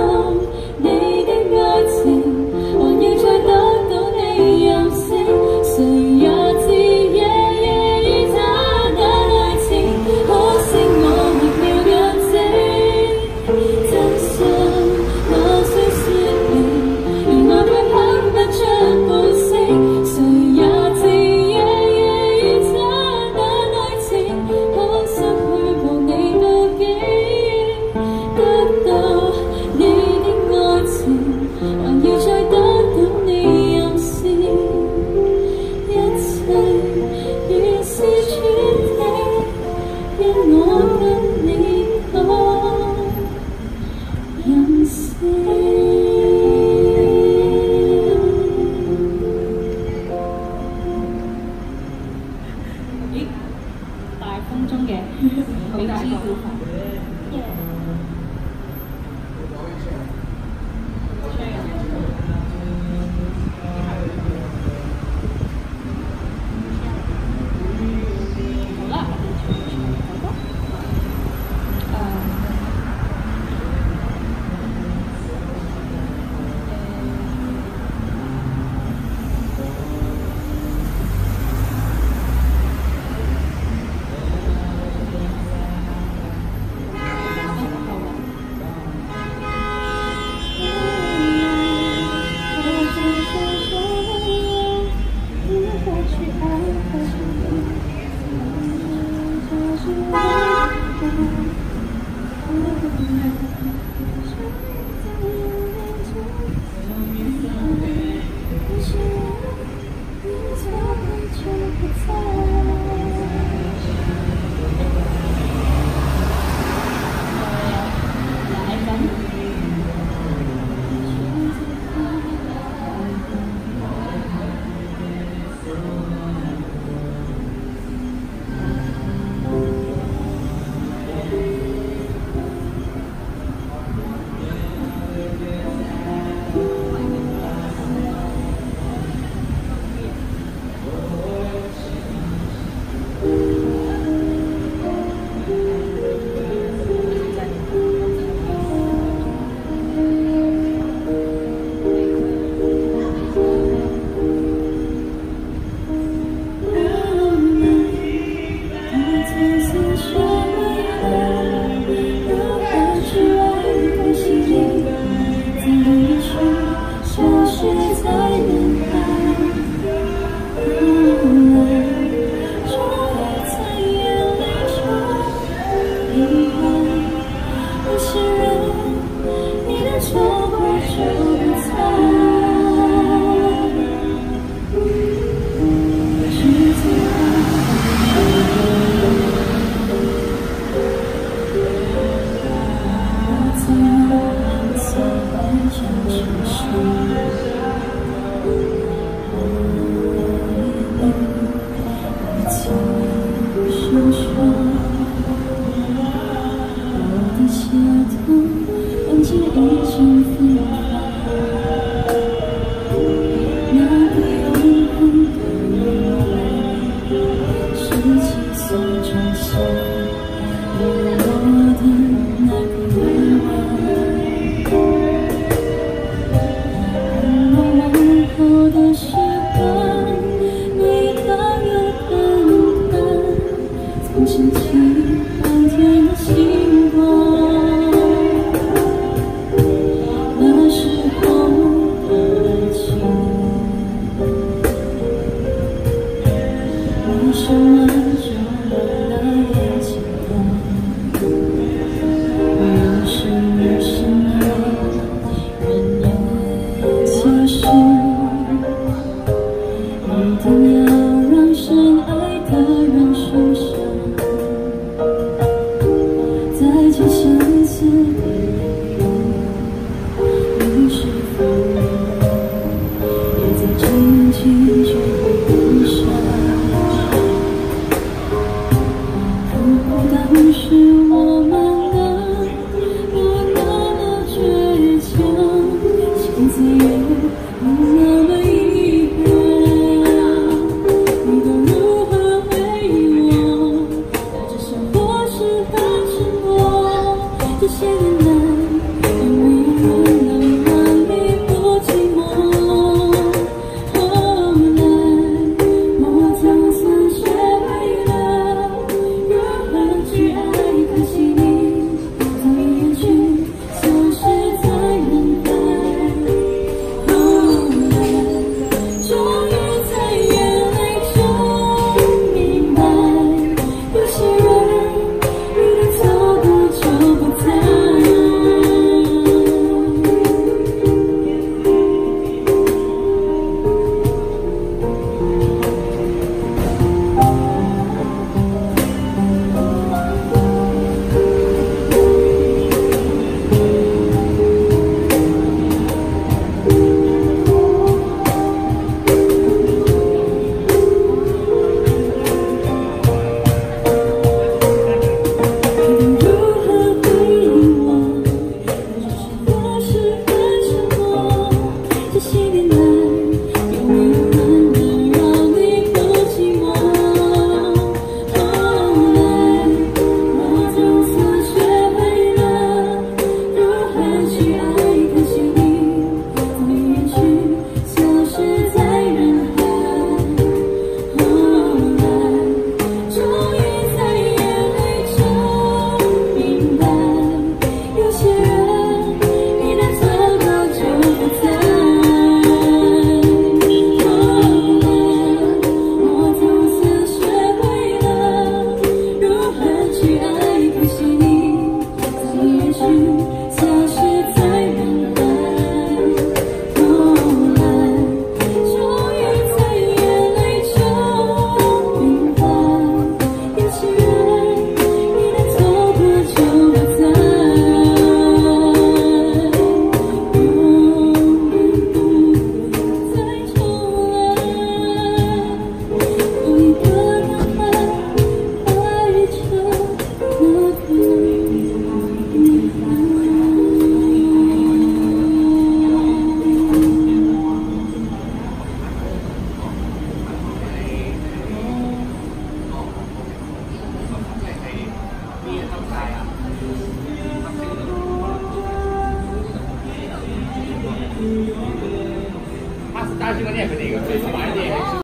Oh.